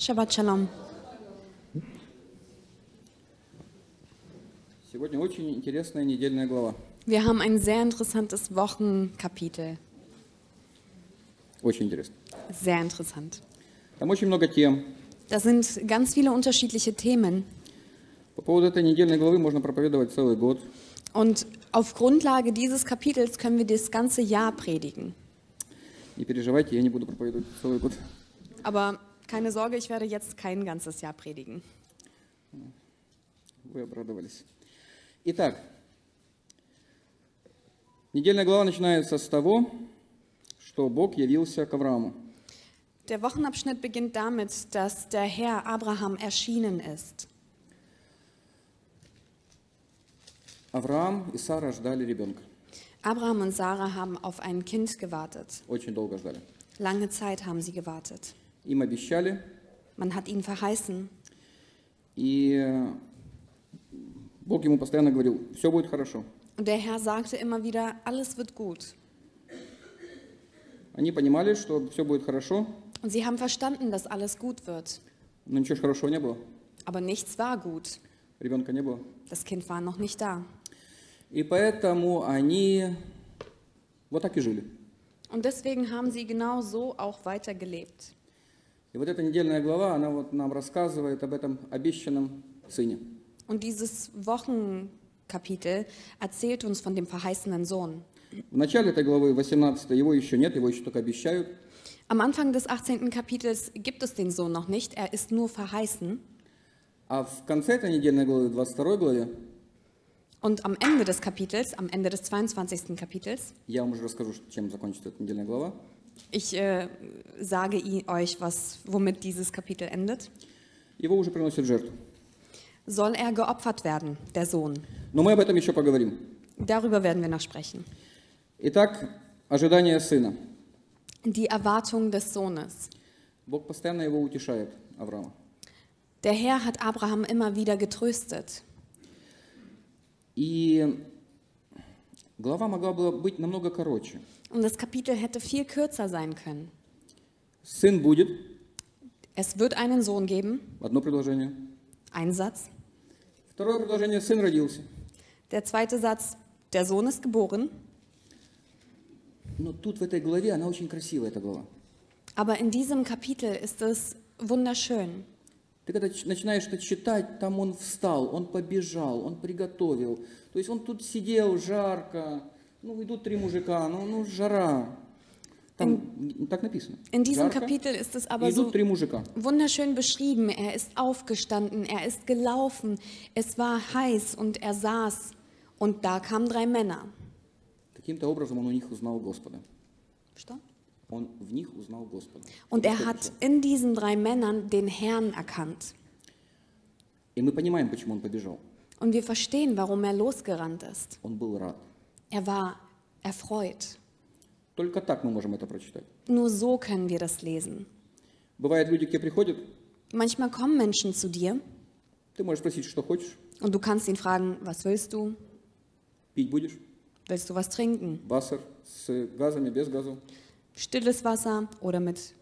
Shabbat Shalom. Сегодня очень интересная недельная глава. Wir haben ein sehr interessantes Wochenkapitel. Очень интересно. Sehr interessant. Там очень много тем. Da sind ganz viele unterschiedliche Themen. По поводу этой недельной главы можно проповедовать целый год. Und auf Grundlage dieses Kapitels können wir das ganze Jahr predigen. Не переживайте, я не буду проповедовать целый год. Aber keine Sorge, ich werde jetzt kein ganzes Jahr predigen. Вы обрадовались. Итак, недельная глава начинается с того, что Бог явился к Аврааму. Der Wochenabschnitt beginnt damit, dass der Herr Abraham erschienen ist. Авраам и Сара ждали ребенка. Abraham und Sarah haben auf ein Kind gewartet. Очень долго ждали. Lange Zeit haben sie gewartet. Им обещали, Man hat ihnen verheißen и э, Бог ему постоянно говорил, все будет хорошо. und der Herr sagte immer wieder, alles wird gut. Они понимали, что все будет хорошо, Und sie haben verstanden, dass alles gut wird. но ничего ж хорошего не было. Aber nichts war gut. Ребенка не было. Das Kind war noch nicht da. И поэтому они вот так и жили. Und deswegen haben sie genau so auch weitergelebt. И вот эта недельная глава, она вот нам рассказывает об этом обещанном сыне. Und dieses Wochenkapitel erzählt uns von dem verheißenen Sohn. В начале этой главы, 18 его еще нет, его еще только обещают. Am Anfang des 18. Kapitels gibt es den Sohn noch nicht, er ist nur verheißen. А в конце этой недельной главы, в 22 главе, Und am Ende des Kapitels, am Ende des 22. Kapitels, я вам уже расскажу, чем закончится эта недельная глава, ich äh, sage i- euch, was, womit dieses Kapitel endet, его уже приносят в жертву. soll er geopfert werden, der Sohn. Но мы об этом еще поговорим. Darüber werden wir noch sprechen. Итак, ожидание сына. Die Erwartung des Sohnes. Бог постоянно его утешает, Авраама. Der Herr hat Abraham immer wieder getröstet. И глава могла бы быть намного короче. Und das Kapitel hätte viel kürzer sein können. Сын будет, Es wird einen Sohn geben, одно предложение. ein Satz. Второе предложение, сын родился. Der zweite Satz, der Sohn ist geboren. Но тут в этой главе, она очень красивая, эта глава. Aber in diesem Kapitel ist es wunderschön. Ты когда ч- начинаешь это читать, там он встал, он побежал, он приготовил. То есть он тут сидел, жарко, ну идут три мужика, ну, ну жара. Там н- так написано. In diesem Жарко, Kapitel ist es и aber идут so три мужика. wunderschön beschrieben. Er ist aufgestanden, er ist gelaufen, es war heiß und er saß. Und da kamen drei Männer. Каким-то образом он у них узнал Господа. Stopp. Он в них узнал Господа. Und er Что hat это? in diesen drei Männern den Herrn erkannt. И мы понимаем, почему он побежал. Und wir verstehen, warum er losgerannt ist. Он был рад. Er war erfreut. Только так мы можем это прочитать. Nur so können wir das lesen. Бывает, люди к тебе приходят, Manchmal kommen Menschen zu dir ты можешь спросить, что хочешь, und du kannst ihn fragen, was willst du? пить будешь, Willst du was trinken? бассер с газами, без газов. Stilles Wasser oder mit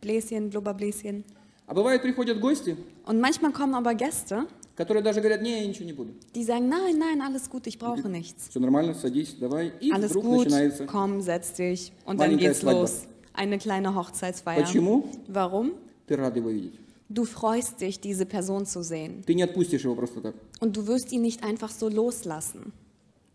Bläschen, Blubberbläschen. А бывает, приходят гости, Und manchmal kommen aber Gäste, которые даже говорят, не, я ничего не буду. die sagen, nein, nein, alles gut, ich brauche nichts. Все нормально, садись, давай. И Alles вдруг gut, начинается. komm, setz dich. Und dann Маленькая geht's свадьба. los. Eine kleine Hochzeitsfeier. Почему? Warum? Ты рад его видеть. Du freust dich, diese Person zu sehen. Ты не отпустишь его просто так. Und du wirst ihn nicht einfach so loslassen.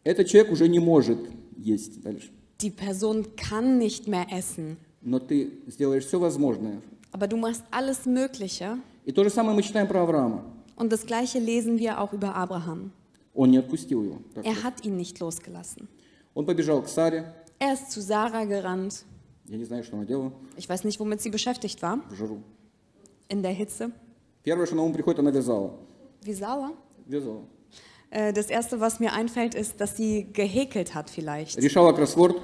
Этот человек уже не может есть дальше. Die Person kann nicht mehr essen. Но ты сделаешь все возможное. Aber du machst alles Mögliche. И то же самое мы читаем про Авраама. Und das Gleiche lesen wir auch über Abraham. Он не отпустил его. Так Er вот. hat ihn nicht losgelassen. Он побежал к Саре. Er ist zu Sarah gerannt. Я не знаю, что она делала. Ich weiß nicht, womit sie beschäftigt war. В жару. In der Hitze. Первое, что на ум приходит, она вязала. Wie sauer? Вязала. Äh, Das erste, was mir einfällt, ist, dass sie gehäkelt hat vielleicht. Решала кроссворд.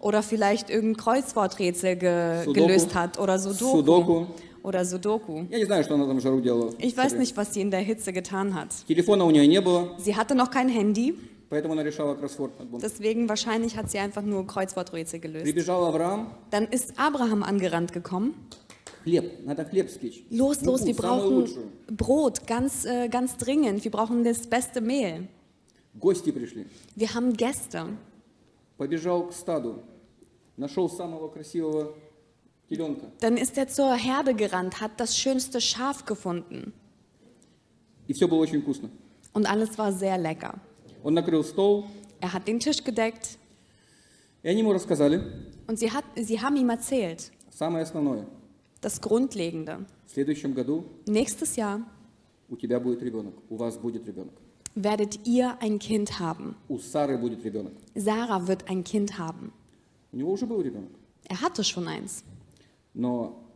Oder vielleicht irgendein Kreuzworträtsel ge Sudoku. gelöst hat. Oder Sudoku. Судоку. Oder Sudoku. Я не знаю, что она там в жару делала. Ich weiß nicht, was sie in der Hitze getan hat. Телефона у нее не было, Sie hatte noch kein Handy. поэтому она решала кроссворд. альбом. Deswegen wahrscheinlich hat sie einfach nur Kreuzworträtsel gelöst. Прибежал Авраам Dann ist Abraham angerannt gekommen к Хлеб, надо хлеб спечь. Los, los, Муку, wir самую brauchen лучшую. Brot, ganz, äh, ganz dringend. Wir brauchen das beste Mehl. Гости пришли. Wir haben Gäste. Побежал к стаду, нашел самого красивого теленка Dann ist er zur Herde gerannt, hat das schönste Schaf gefunden. и все было очень вкусно. Und alles war sehr lecker. Он накрыл стол, Er hat den Tisch gedeckt и они ему рассказали und sie, hat, sie haben ihm erzählt, самое основное. das Grundlegende. В следующем году Nächstes Jahr у тебя будет ребенок, у вас будет ребенок, werdet ihr ein Kind haben. у Сары будет ребенок. Sarah wird ein Kind haben. У него уже был ребенок, Er hatte schon eins. но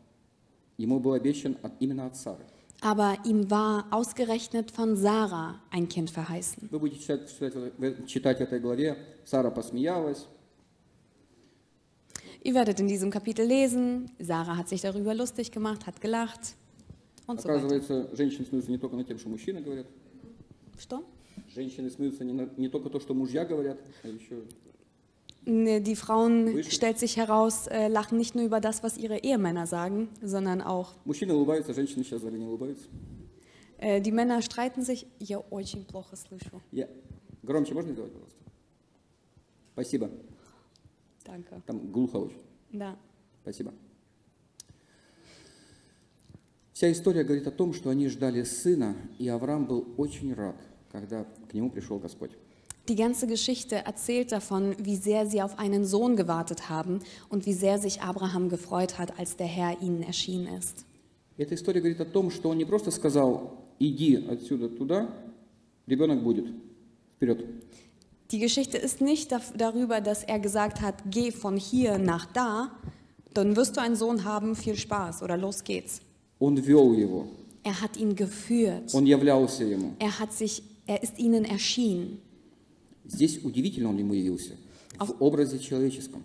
ему был обещан от, именно от Сары. Aber ihm war ausgerechnet von Sarah ein Kind verheißen. Вы будете читать, читать, в- читать в этой главе, Сара посмеялась, Ihr werdet in diesem Kapitel lesen, Sarah hat sich darüber lustig gemacht, hat gelacht und so weiter. Оказывается, женщины смеются не только над тем, что мужчины говорят. Что? Женщины смеются не, на- не только то, что мужья говорят, а еще Ne, Die Frauen, stellt sich heraus, äh, lachen nicht nur über das, was ihre Ehemänner sagen, sondern auch, мужчины улыбаются, женщины сейчас не улыбаются. äh, die Männer streiten sich. Я очень плохо слышу. Я... Громче можно сделать, пожалуйста? Спасибо. Danke. Там глухо очень. Da. Спасибо. Вся история говорит о том, что они ждали сына, и Авраам был очень рад, когда к нему пришел Господь. Die ganze Geschichte erzählt davon, wie sehr sie auf einen Sohn gewartet haben und wie sehr sich Abraham gefreut hat, als der Herr ihnen erschienen ist. Эта история говорит о том, что он не просто сказал, иди отсюда туда, ребенок будет. Вперед. Die Geschichte ist nicht daf- darüber, dass er gesagt hat, geh von hier nach da, dann wirst du einen Sohn haben, viel Spaß oder los geht's. Он вел его, Er hat ihn geführt. он являлся ему. Er hat sich, er ist ihnen erschienen. Здесь удивительно он ему явился, в образе человеческом.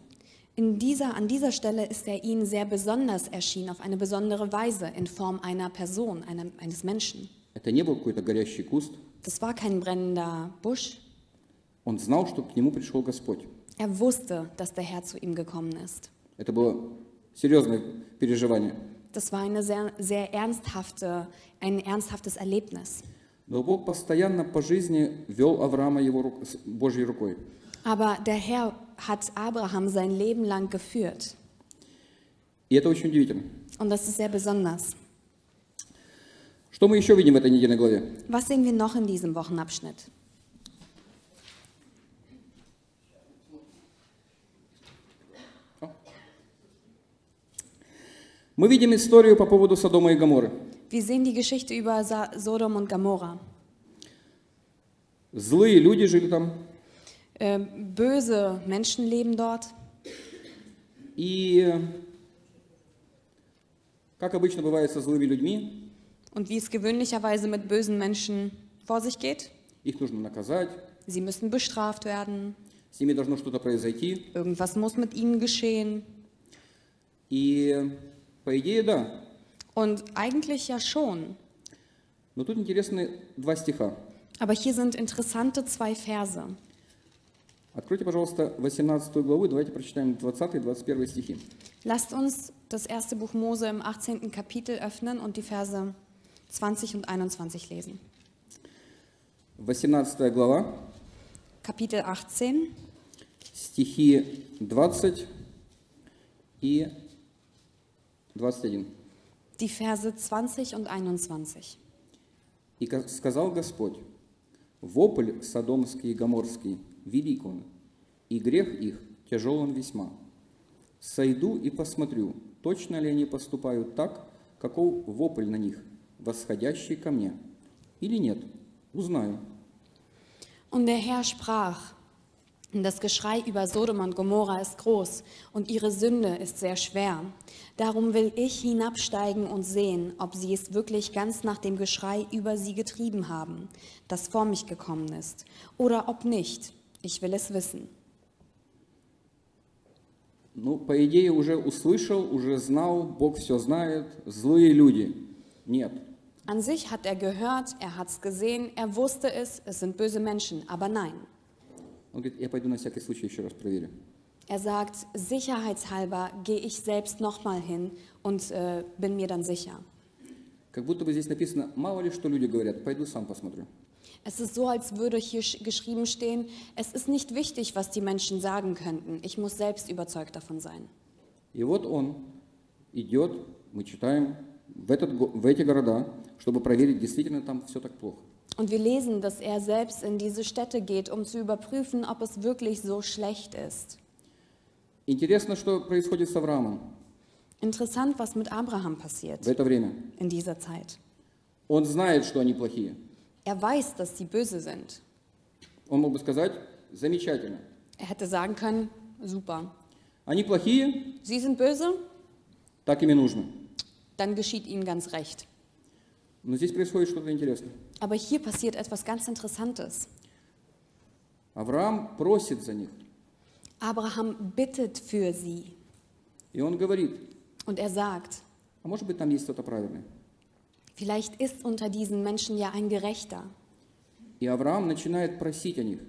In dieser, an dieser Stelle ist er ihnen sehr besonders erschienen, auf eine besondere Weise, in Form einer Person, einer, eines Menschen. Это не был какой-то горящий куст. Das war kein brennender Busch. Он знал, что к нему пришел Господь. Er wusste, dass der Herr zu ihm gekommen ist. Это было серьезное переживание. Das war eine sehr, sehr ernsthafte, ein ernsthaftes Erlebnis. Но Бог постоянно по жизни вел Авраама его рук- Божьей рукой. Aber der Herr hat Abraham sein Leben lang geführt. И это очень удивительно. Und das ist sehr besonders. Что мы еще видим в этой недельной главе? Was sehen wir noch in diesem Wochenabschnitt? Мы видим историю по поводу Содома и Гоморры. Wir sehen die Geschichte über Sa Sodom und Gomorra. Злые люди жили там, Äh, böse Menschen leben dort. и, как обычно бывает со злыми людьми, Und wie es gewöhnlicherweise mit bösen Menschen vor sich geht, их нужно наказать, sie müssen bestraft werden. с ними должно что-то произойти. Irgendwas muss mit ihnen geschehen. И, по идее, да. Und eigentlich ja schon. Но тут интересны два стиха. Aber hier sind interessante zwei Verse. Откройте, пожалуйста, 18 главу, давайте прочитаем 20 и 21 стихи. Lasst uns das erste Buch Mose im 18. Kapitel öffnen und die Verse 20 und 21 lesen. 18 глава, Kapitel 18, стихи 20 и 21. Die Verse 20 und 21. «И ка- сказал Господь, вопль Содомский и Гоморский велик он, и грех их тяжел он весьма. Сойду и посмотрю, точно ли они поступают так, каков вопль на них, восходящий ко мне, или нет, узнаю». Und der Herr sprach, das Geschrei über Sodom und Gomorra ist groß und ihre Sünde ist sehr schwer. Darum will ich hinabsteigen und sehen, ob sie es wirklich ganz nach dem Geschrei über sie getrieben haben, das vor mich gekommen ist, oder ob nicht. Ich will es wissen. Ну, по идее, уже услышал, уже знал, Бог все знает, злые люди. Нет. An sich hat er gehört, er hat es gesehen, er wusste es, es sind böse Menschen, aber nein. Он говорит, я пойду на всякий случай еще раз проверю. Er sagt, sicherheitshalber gehe ich selbst nochmal hin und äh, bin mir dann sicher. Как будто бы здесь написано, мало ли что люди говорят, пойду сам посмотрю. Es ist so, als würde hier sch- geschrieben stehen, es ist nicht wichtig, was die Menschen sagen könnten. Ich muss selbst überzeugt davon sein. И вот он идет, мы читаем, в, этот, го- в эти города, чтобы проверить, действительно там все так плохо. Und wir lesen, dass er selbst in diese Städte geht, um zu überprüfen, ob es wirklich so schlecht ist. Интересно, что происходит с Авраамом Interessant, was mit Abraham в passiert это время. in dieser Zeit. Он знает, что они плохие. Er weiß, dass sie böse sind. Он мог бы сказать, замечательно. Er hätte sagen können, super. Они плохие, Sie sind böse, так им и нужно. dann geschieht ihnen ganz recht. Но здесь происходит что-то интересное. Aber hier passiert etwas ganz Interessantes. Авраам просит за них. Abraham bittet für sie И он говорит, und er sagt, а может быть там есть кто-то правильный. vielleicht ist unter diesen Menschen ja ein Gerechter. И Авраам начинает просить о них,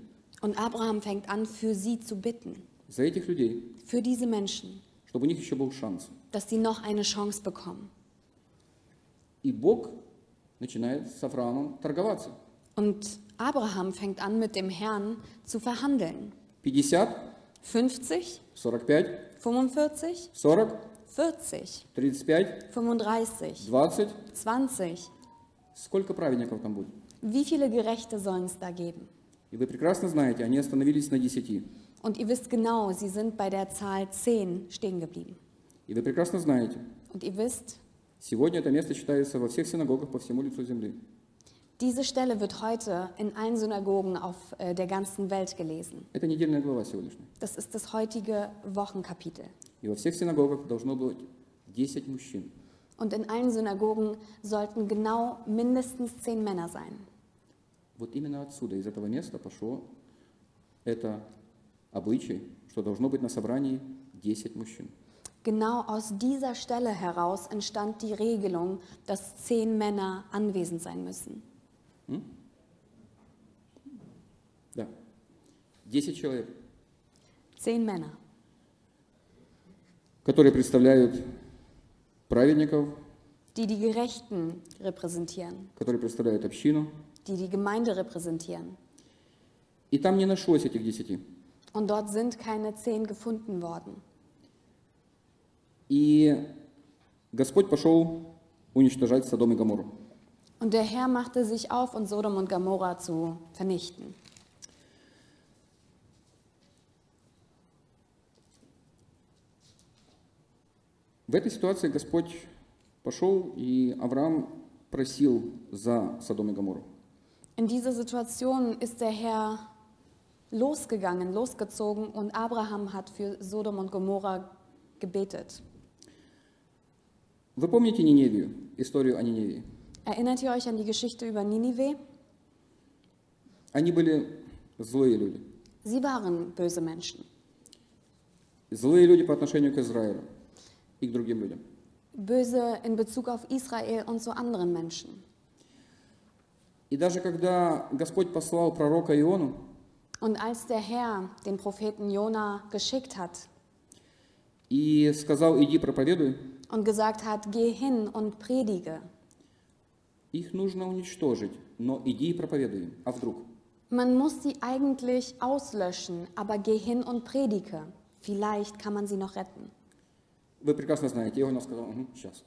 Und Abraham fängt an, für sie zu bitten, за этих людей, für diese Menschen, чтобы у них еще был шанс. dass sie noch eine Chance bekommen. И Бог начинает с Авраамом торговаться. Und Abraham fängt an, mit dem Herrn zu verhandeln. 50, 50, 45, 45, 40, 40, 35, 35, 20. 20. Сколько праведников там будет? Wie viele Gerechte sollen es da geben? И вы прекрасно знаете, они остановились на 10. Und ihr wisst genau, sie sind bei der Zahl 10 stehen geblieben. И вы прекрасно знаете, Und ihr wisst, сегодня это место читается во всех синагогах по всему лицу земли. diese Stelle wird heute in allen Synagogen auf äh, der ganzen Welt gelesen. Это недельная глава сегодняшняя. Das ist das heutige Wochenkapitel. И во всех синагогах должно быть 10 мужчин. Und in allen Synagogen sollten genau mindestens 10 Männer sein. Вот именно отсюда, из этого места пошло это обычай, что должно быть на собрании 10 мужчин. Genau aus dieser Stelle heraus entstand die Regelung, dass 10 Männer anwesend sein müssen. Да. 10 человек, 10 Männer, которые представляют праведников, die die Gerechten repräsentieren, которые представляют общину. die die Gemeinde repräsentieren. И там не нашлось этих десяти. Und dort sind keine 10 gefunden worden. И Господь пошел уничтожать Содом и Гоморру. Und der Herr machte sich auf, um Sodom und Gomorra zu vernichten. В этой ситуации Господь пошел, и Авраам просил за Содом и Гоморру. In dieser Situation ist der Herr losgegangen, losgezogen und Abraham hat für Sodom und Gomorra gebetet. Вы помните Ниневию, историю о Ниневии? Erinnert ihr euch an die Geschichte über Ninive? Они были злые люди. Sie waren böse Menschen. Злые люди по отношению к Израилю и к другим людям. Böse in Bezug auf Israel und zu anderen Menschen. И даже когда Господь послал пророка Иону, Und als der Herr den Propheten Jona geschickt hat и сказал, иди проповедуй, und gesagt hat, geh hin und predige, их нужно уничтожить, но иди и проповедуй им. А вдруг? man muss sie eigentlich auslöschen, aber geh hin und predige. Vielleicht kann man sie noch retten. Вы прекрасно знаете, Иона сказал, «Мгм, сейчас.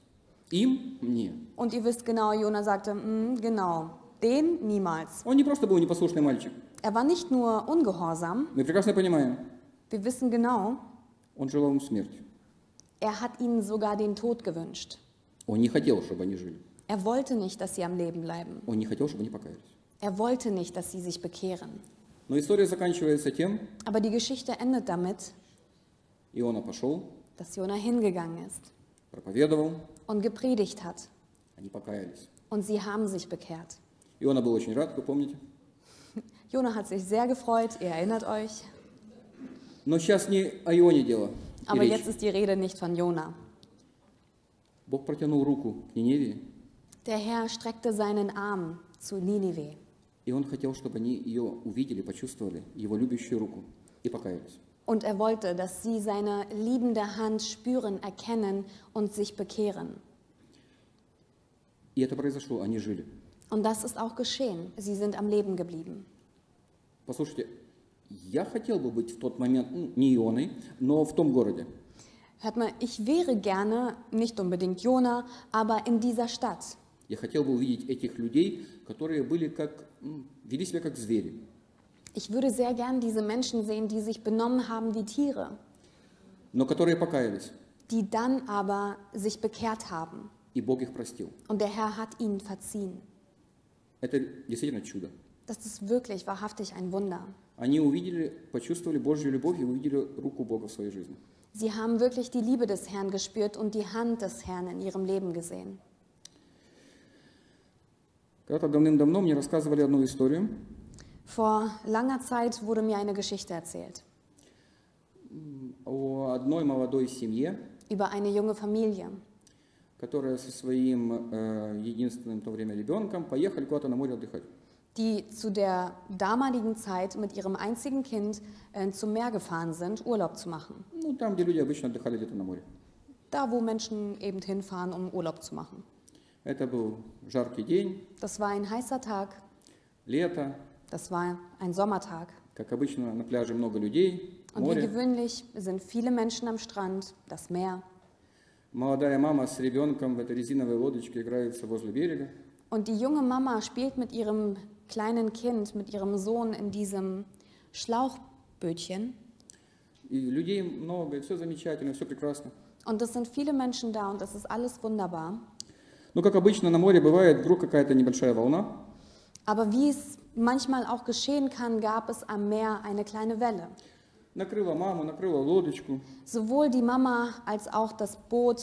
Им? Нет. Und ihr wisst genau, Jona sagte, "Mm, genau, den niemals. Он не просто был непослушный мальчик. Er war nicht nur ungehorsam, Мы прекрасно понимаем, wir wissen genau, он желал им смерти. er hat ihnen sogar den Tod gewünscht. Он не хотел, чтобы они жили. Er wollte nicht, dass sie am Leben bleiben. Он не хотел, чтобы они покаялись. Er wollte nicht, dass sie sich bekehren. Но история заканчивается тем, Aber die Geschichte endet damit, Иона пошел, dass Jona hingegangen ist проповедовал, und gepredigt hat. они покаялись. Und sie haben sich bekehrt. Иона был очень рад, вы помните. Jona hat sich sehr gefreut, ihr erinnert euch. Но сейчас не о Ионе дело. и Aber речь. jetzt ist die Rede nicht von Jona. Бог протянул руку к Ниневии, Der Herr streckte seinen Arm zu Ninive. и Он хотел, чтобы они ее увидели, почувствовали, Его любящую руку, и покаялись. Und er wollte, dass sie seine liebende Hand spüren, erkennen und sich bekehren. И это произошло, они жили. Und das ist auch geschehen. Sie sind am Leben geblieben. Послушайте, я хотел бы быть в тот момент, ну, не Ионой, но в том городе. Hört mal, ich wäre gerne, nicht unbedingt Jona, aber in dieser Stadt. Я хотел бы увидеть этих людей, которые были как, м, вели себя как звери. Ich würde sehr gern diese Menschen sehen, die sich benommen haben wie Tiere, но которые покаялись, die dann aber sich bekehrt haben. и Бог их простил. Und der Herr hat ihnen verziehen. Это действительно чудо. Das ist wirklich wahrhaftig ein Wunder. Они увидели, почувствовали Божью любовь и увидели руку Бога в своей жизни. Sie haben wirklich die Liebe des Herrn gespürt und die Hand des Herrn in ihrem Leben gesehen. Когда-то давным-давно мне рассказывали одну историю Vor langer Zeit wurde mir eine Geschichte erzählt о одной молодой семье, über eine junge Familie, которая со своим э, единственным в то время ребенком поехали куда-то на море отдыхать. die zu der damaligen Zeit mit ihrem einzigen Kind äh, zum Meer gefahren sind, Urlaub zu machen. Ну, там, где люди обычно отдыхали где-то на море. Da, wo Menschen eben hinfahren, um Urlaub zu machen. Это был жаркий день, Das war ein heißer Tag, лето, das war ein Sommertag. как обычно на пляже много людей, Und wie море. gewöhnlich sind viele Menschen am Strand, das Meer. Молодая мама с ребенком в этой резиновой лодочке играется возле берега. Und die junge Mama spielt mit ihrem kleinen Kind, mit ihrem Sohn in diesem Schlauchbötchen. И людей много, и все замечательно, все прекрасно. Und es sind viele Menschen da und das ist alles wunderbar. Но, как обычно, на море бывает вдруг какая-то небольшая волна, Aber wie es manchmal auch geschehen kann, gab es am Meer eine kleine Welle. накрыла маму, накрыла лодочку, Sowohl die Mama als auch das Boot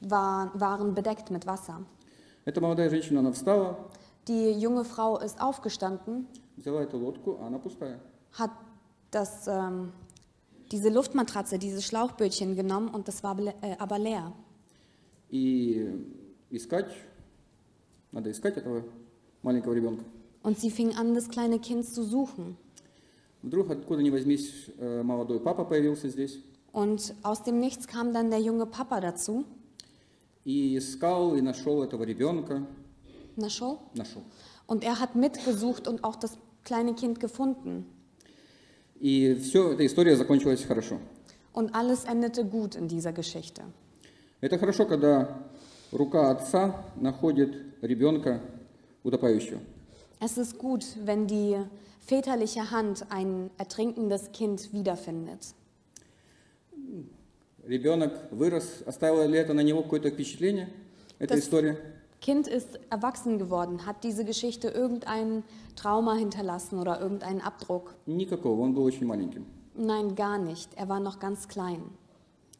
war, waren bedeckt mit Wasser. Эта молодая женщина, она встала, Die junge Frau ist aufgestanden, взяла эту лодку, а она пустая. hat das, ähm, diese Luftmatratze, dieses Schlauchbötchen genommen und das war bele- äh, aber leer. И искать, надо искать этого маленького ребенка. Und sie fing an, das kleine Kind zu suchen. Вдруг, откуда ни возьмись, э, молодой папа появился здесь Und aus dem Nichts kam dann der junge Papa dazu, и искал, и нашел этого ребенка. Naschol. Нашел. Und er hat mitgesucht und auch das kleine Kind gefunden. И все, эта история закончилась хорошо. Und alles endete gut in dieser Geschichte. Это хорошо, когда рука отца находит ребенка утопающего. Es ist gut, wenn die väterliche Hand ein ertrinkendes Kind wiederfindet. Ребенок вырос, оставила ли это на него какое-то впечатление, эта Das- история? Kind ist erwachsen geworden. Hat diese Geschichte irgendein Trauma hinterlassen oder irgendeinen Abdruck? Никакого, он был очень маленьким. Nein, gar nicht. Er war noch ganz klein.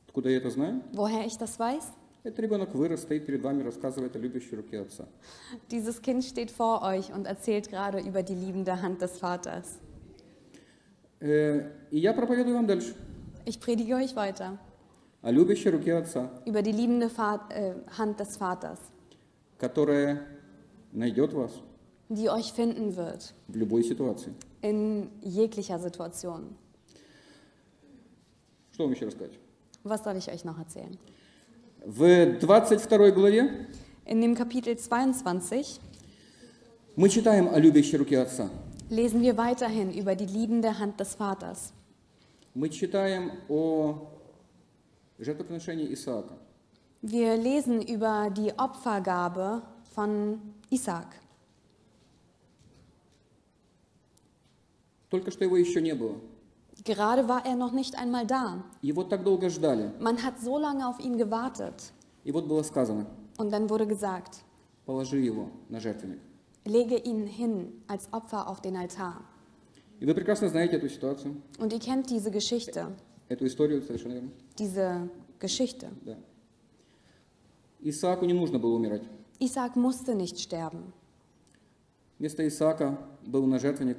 Откуда я это знаю? Woher ich das weiß? Этот ребенок вырос, стоит перед вами, рассказывает о любящей руке отца. Dieses Kind steht vor euch und erzählt gerade über die liebende Hand des Vaters. Э, И я проповедую вам дальше Ich predige euch weiter о любящей руке отца, über die liebende Fa äh, Hand des Vaters, которая найдет вас die euch finden wird в любой ситуации. in jeglicher Situation. Что вам еще рассказать? Was soll ich euch noch erzählen? В 22 главе In dem Kapitel 22 мы читаем о любящей руке отца. lesen wir weiterhin über die liebende Hand des Vaters. Мы читаем о жертвоприношении Исаака. Wir lesen über die Opfergabe von Isaac. Только что его еще не было. Gerade war er noch nicht einmal da. Его так долго ждали. Man hat so lange auf ihn gewartet. И вот было сказано, Und dann wurde gesagt, положи его на жертвенник. lege ihn hin als Opfer auf den Altar. И вы прекрасно знаете эту ситуацию, Und ihr kennt diese Geschichte, эту историю совершенно верно. diese Geschichte. Да. Исааку не нужно было умирать. Isaac musste nicht sterben. Вместо Исаака был на жертвенник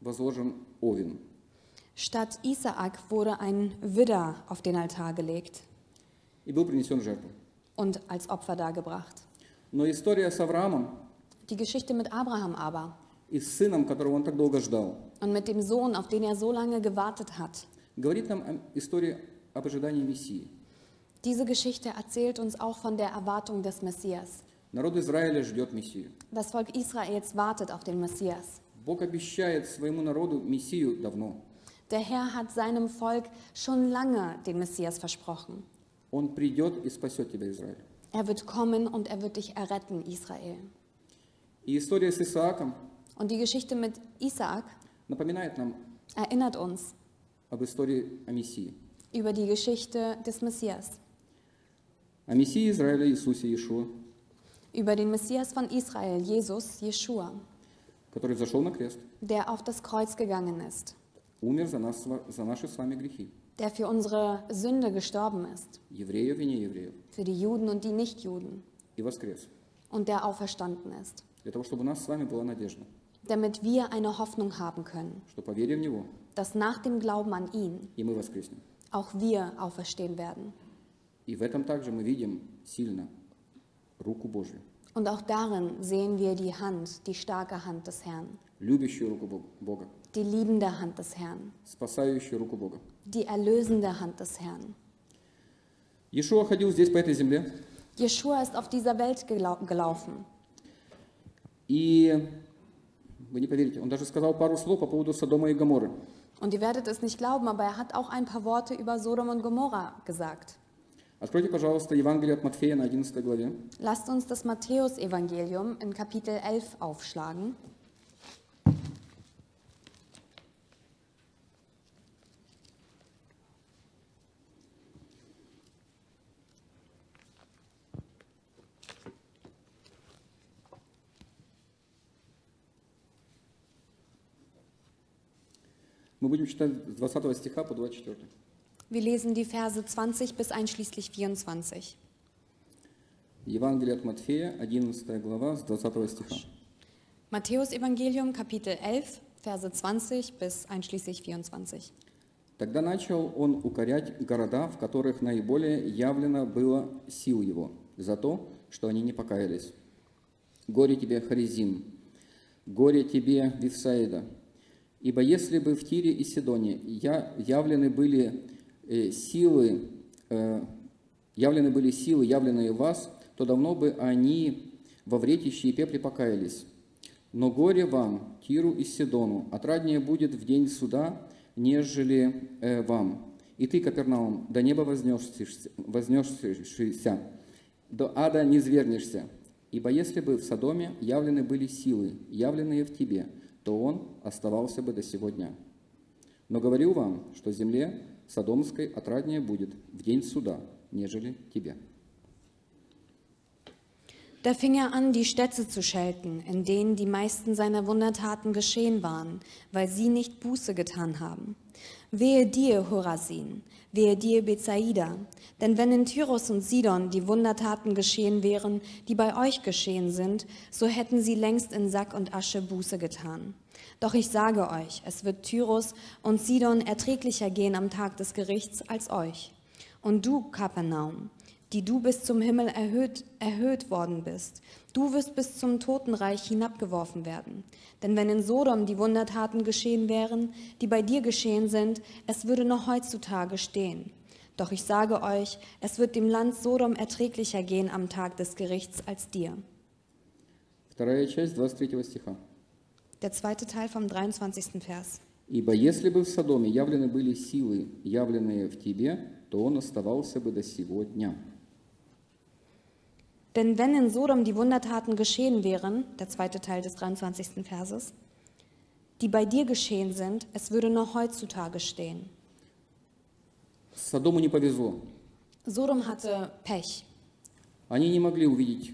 возложен овен. Statt Isaak wurde ein Widder auf den Altar gelegt И был принесен в жертву. und als Opfer dargebracht. Но история с Авраамом Die Geschichte mit Abraham aber и с сыном, которого он так долго ждал, und mit dem Sohn, auf den er so lange gewartet hat, говорит нам о истории об ожидании Мессии. Diese Geschichte erzählt uns auch von der Erwartung des Messias. Народ Израиля ждет Мессию. Das Volk Israels wartet auf den Messias. Бог обещает своему народу Мессию давно. Der Herr hat seinem Volk schon lange den Messias versprochen. Он придет и спасет тебя, Израиль. Er wird kommen und er wird dich erretten, Israel. И история с Исааком Und die Geschichte mit Isaak напоминает нам erinnert uns об истории о Мессии. über die Geschichte des Messias, О Мессии Израиля Иисусе Иешуа, über den Messias von Israel, Jesus, Jeshua, который взошел на крест, der auf das Kreuz gegangen ist, умер за, нас, за наши с вами грехи, der für unsere Sünde gestorben ist, евреев и неевреев, für die Juden und die Nichtjuden, и воскрес, und der auferstanden ist, для того, чтобы у нас с вами была надежда, damit wir eine Hoffnung haben können, что по вере в Него dass nach dem Glauben an ihn и мы воскреснем. auch wir auferstehen werden. И в этом также мы видим сильно руку Божью, Und auch darin sehen wir die Hand, die starke Hand des Herrn, любящую руку Бог- Бога, die liebende Hand des Herrn, спасающую руку Бога. die erlösende Hand des Herrn. Иешуа ходил здесь по этой земле, Jeshua ist auf dieser Welt gelau gelaufen. и вы не поверите, он даже сказал пару слов по поводу Содома и Гоморры. Und ihr werdet es nicht glauben, aber er hat auch ein paar Worte über Sodom und Gomorra gesagt. Откройте, пожалуйста, Евангелие от Матфея на 11 главе. Lasst uns das Matthäusevangelium in Kapitel 11 aufschlagen. Мы будем читать с 20 стиха по 24. Wir lesen die Verse 20 bis einschließlich 24. Евангелие от Матфея, 11 глава, с 20 стиха. Matthäusevangelium Kapitel 11, Verse 20 bis einschließlich 24. Тогда начал он укорять города, в которых наиболее явлено было сил его, за то, что они не покаялись. Горе тебе, Харизим, горе тебе, Вифсаида, ибо если бы в Тире и Сидоне явлены были э, силы, э, явлены были силы, явленные в вас, то давно бы они во вретище и пепле покаялись. Но горе вам, Тиру и Сидону, отраднее будет в день суда, нежели э, вам. И ты, Капернаум, до неба вознесшься, вознесшийся, до ада не звернешься. Ибо если бы в Содоме явлены были силы, явленные в тебе, то он оставался бы до сего дня. Но говорю вам, что земле Содомской отраднее будет в день суда, нежели тебе. Da fing er an, die Städte zu schelten, in denen die meisten seiner Wundertaten geschehen waren, weil sie nicht Buße getan haben. Wehe dir, Horasin, wehe dir, Bethsaida, denn wenn in Tyrus und Sidon die Wundertaten geschehen wären, die bei euch geschehen sind, so hätten sie längst in Sack und Asche Buße getan. Doch ich sage euch, es wird Tyrus und Sidon erträglicher gehen am Tag des Gerichts als euch. Und du, Kapernaum, die du bis zum Himmel erhöht, erhöht worden bist. Du wirst bis zum Totenreich hinabgeworfen werden. Denn wenn in Sodom die Wundertaten geschehen wären, die bei dir geschehen sind, es würde noch heutzutage stehen. Doch ich sage euch, es wird dem Land Sodom erträglicher gehen am Tag des Gerichts als dir. Вторая часть 23 стиха. Der zweite Teil vom 23. Vers. Ибо если бы в Содоме явлены были силы, явленные в тебе, то он оставался бы до сего дня. Denn wenn in Sodom die Wundertaten geschehen wären, der zweite Teil des 23. Verses, die bei dir geschehen sind, es würde noch heutzutage stehen. Содому не повезло. Sodom hatte Pech. Они не могли увидеть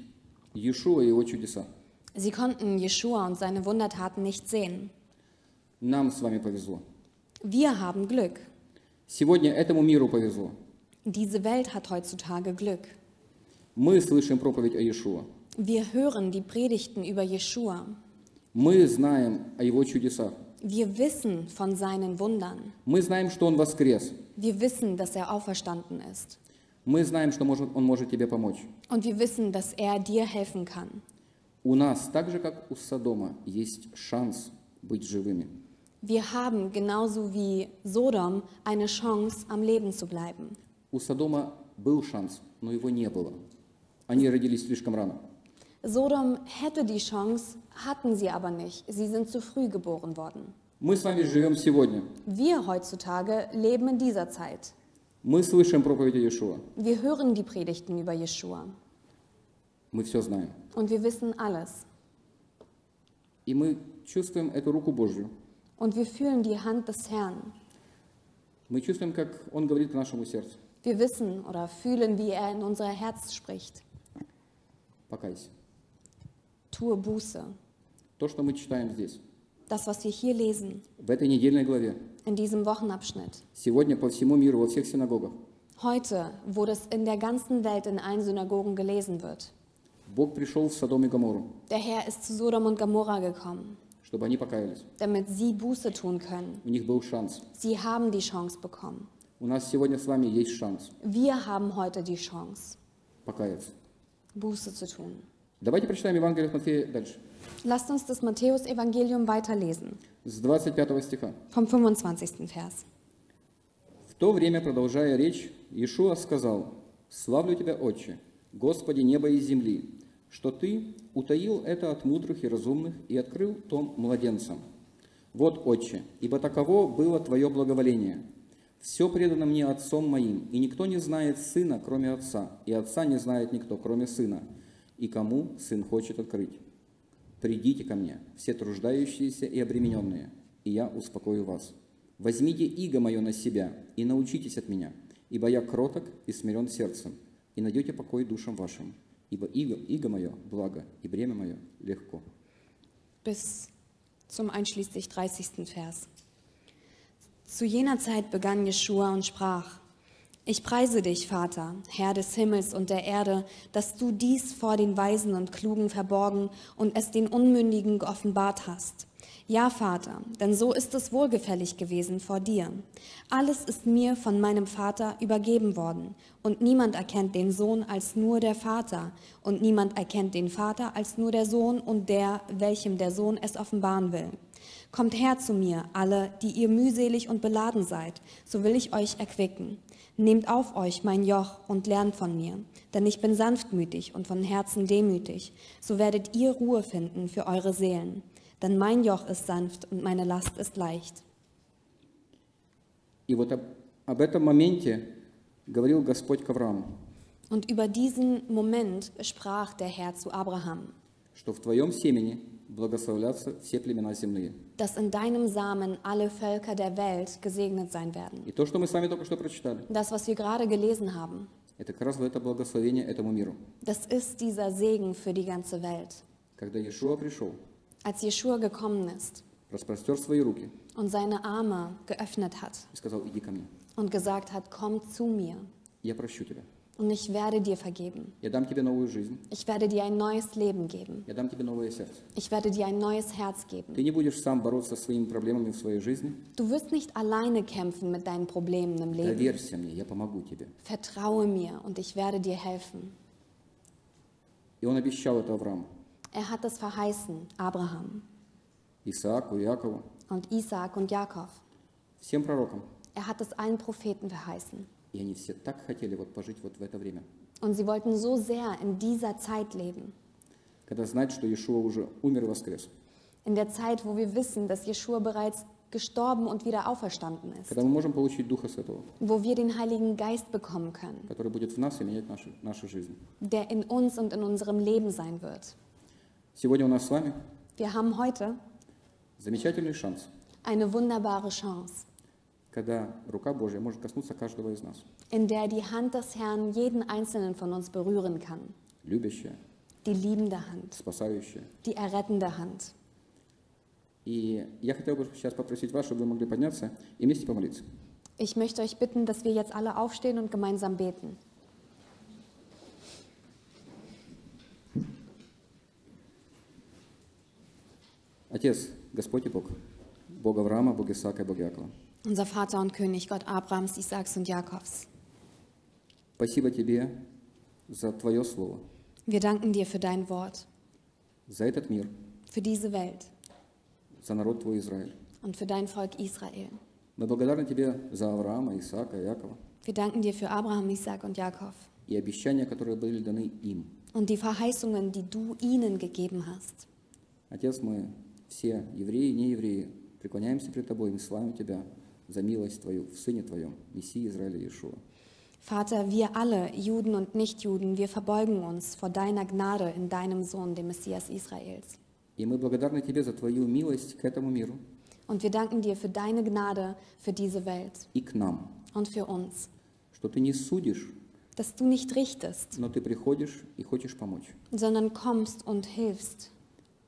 Иешуа и его чудеса. Sie konnten Jeschua und seine Wundertaten nicht sehen. Нам с вами повезло. Wir haben Glück. Сегодня этому миру повезло. Diese Welt hat heutzutage Glück. Мы слышим проповедь о Иешуа. Wir hören die Predigten über Jeschua. Мы знаем о его чудесах. Wir wissen von seinen Wundern. Мы знаем, что он воскрес. Wir wissen, dass er auferstanden ist. Мы знаем, что может, он может тебе помочь. Und wir wissen, dass er dir helfen kann. У нас, так же как у Содома, есть шанс быть живыми. Wir haben genauso wie Sodom eine Chance, am Leben zu bleiben. У Содома был шанс, но его не было. Они родились слишком рано. Sodom hätte die Chance, hatten sie aber nicht. Sie sind zu früh geboren worden. Мы с вами живем сегодня. Wir heutzutage leben in dieser Zeit. Мы слышим проповедь Иешуа. Wir hören die Predigten über Jeshua Мы все знаем. und wir wissen alles. И мы чувствуем эту руку Божью. Und wir fühlen die Hand des Herrn. Мы чувствуем, как Он говорит к нашему сердцу. Wir wissen oder fühlen, wie er in unser Herz spricht. Покайся. Tue Buße. То, что мы читаем здесь, Das, was wir hier lesen, в этой недельной главе, in diesem Wochenabschnitt. сегодня по всему миру, во всех синагогах, Heute, wo das in der ganzen Welt in allen Synagogen gelesen wird. Бог пришел в Содом и Гоморру, Der Herr ist zu Sodom und Gomorra gekommen, чтобы они покаялись. damit sie Buße tun können. У них был шанс. Sie haben die Chance bekommen. У нас сегодня с вами есть шанс Wir haben heute die Chance, покаяться. Buße zu tun. Давайте прочитаем Евангелие от Матфея дальше. Lasst uns das Matthäus-Evangelium weiterlesen, С 25 стиха. vom 25. Vers. В то время, продолжая речь, Иешуа сказал, «Славлю Тебя, Отче, Господи неба и земли, что Ты утаил это от мудрых и разумных и открыл том младенцам. Вот, Отче, ибо таково было Твое благоволение. Все предано мне Отцом моим, и никто не знает Сына, кроме Отца, и Отца не знает никто, кроме Сына, и кому Сын хочет открыть. Придите ко мне, все труждающиеся и обремененные, и я успокою вас. Возьмите иго мое на себя и научитесь от меня, ибо я кроток и смирен сердцем, и найдете покой душам вашим, ибо иго, иго мое благо, и бремя мое легко. bis zum einschließlich 30. Vers. Zu jener Zeit begann Jeschua und sprach, ich preise dich, Vater, Herr des Himmels und der Erde, dass du dies vor den Weisen und Klugen verborgen und es den Unmündigen geoffenbart hast. Ja, Vater, denn so ist es wohlgefällig gewesen vor dir. Alles ist mir von meinem Vater übergeben worden, und niemand erkennt den Sohn als nur der Vater, und niemand erkennt den Vater als nur der Sohn und der, welchem der Sohn es offenbaren will. Kommt her zu mir, alle, die ihr mühselig und beladen seid, so will ich euch erquicken. Nehmt auf euch mein Joch und lernt von mir, denn ich bin sanftmütig und von Herzen demütig, so werdet ihr Ruhe finden für eure Seelen. Denn mein Joch ist sanft und meine Last ist leicht. И вот об, об этом моменте говорил Господь к Аврааму, Und über diesen Moment sprach der Herr zu Abraham, что в твоем семени благословлятся все племена земные. dass in deinem Samen alle Völker der Welt gesegnet sein werden. И то, что мы с вами только что прочитали, Das, was wir gerade gelesen haben, это как раз вот это благословение этому миру. das ist dieser Segen für die ganze Welt. Когда Иешуа пришел, Als Jeschua gekommen ist распростер свои руки und seine Arme geöffnet hat и сказал, иди ко мне, und gesagt hat, komm zu mir я прощу тебя. und ich werde dir vergeben. Я дам тебе новую жизнь, Ich werde dir ein neues Leben geben. я дам тебе новое сердце. Ich werde dir ein neues Herz geben. Ты не будешь сам бороться со своими проблемами в своей жизни. Du wirst nicht alleine kämpfen mit deinen Problemen im Leben. Доверься мне, я помогу тебе. Vertraue mir und ich werde dir helfen. И он обещал это Аврааму, Er hat es verheißen, Abraham Исааку, Иакову, und Isaak und Jakob. всем пророкам. Er hat es allen Propheten verheißen. И они все так хотели вот пожить вот в это время, Und sie wollten so sehr in dieser Zeit leben. когда знать, что Иешуа уже умер и воскрес. In der Zeit, wo wir wissen, dass Jeschua bereits gestorben und wieder auferstanden ist. Когда мы можем получить Духа Святого, Wo wir den Heiligen Geist bekommen können, который будет в нас и менять нашу, нашу жизнь. der in uns und in unserem Leben sein wird. Сегодня у нас с вами Wir haben heute замечательный шанс, eine wunderbare Chance, когда рука Божья может коснуться каждого из нас. in der die Hand des Herrn jeden einzelnen von uns berühren kann. Любящая, Die liebende Hand, спасающая. die errettende Hand. И я хотел бы сейчас попросить вас, чтобы вы могли подняться и вместе помолиться. Ich möchte euch bitten, dass wir jetzt alle aufstehen und gemeinsam beten. Отец, Господь и Бог, Бог Авраама, Бог Исаака и Бог Якова, Unser Vater und König, Gott Abrahams, Isaaks und Jakobs. спасибо Тебе за Твое Слово, Wir danken dir für dein Wort, за этот мир, für diese Welt за народ Твой Израиль. und für dein Volk Israel. Мы благодарны Тебе за Авраама, Исаака, Якова Wir danken dir für Abraham, Isaac und Jakob и обещания, которые были даны им. und die Verheißungen, die du ihnen gegeben hast. Отец, мы все, евреи и неевреи, преклоняемся пред Тобой и славим Тебя за милость Твою в Сыне Твоем, Мессии Израиля Иешуа. Vater, wir alle, Juden und Nichtjuden, wir verbeugen uns vor deiner Gnade in deinem Sohn, dem Messias Israels. И мы благодарны Тебе за Твою милость к этому миру Und wir danken dir für deine Gnade für diese Welt и к нам, und für uns, что Ты не судишь, dass du nicht richtest, но Ты приходишь и хочешь помочь. sondern kommst und hilfst.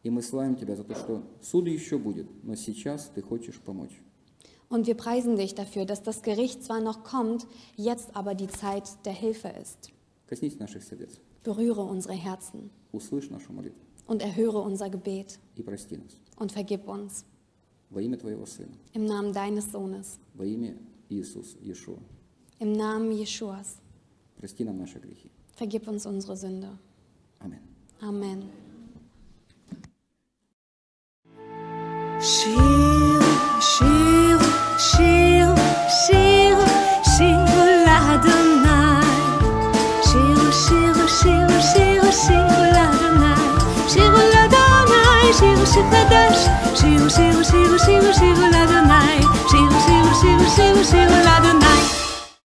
И мы славим Тебя за то, что суд еще будет, но сейчас Ты хочешь помочь. Und wir preisen dich dafür, dass das Gericht zwar noch kommt, jetzt aber die Zeit der Hilfe ist. Berühre unsere Herzen. Und erhöre unser Gebet. Und vergib uns. Im Namen deines Sohnes. Im Namen Jeschuas. Vergib uns unsere Sünde. Amen. Amen. She, she. שיר, שיר, שיר לאדוני. שיר, שיר, שיר, שיר, שיר לאדוני. שיר לאדוני, שיר שיר חדש. שיר, שיר, שיר, שיר, שיר לאדוני. שיר, שיר, שיר, שיר, שיר לאדוני.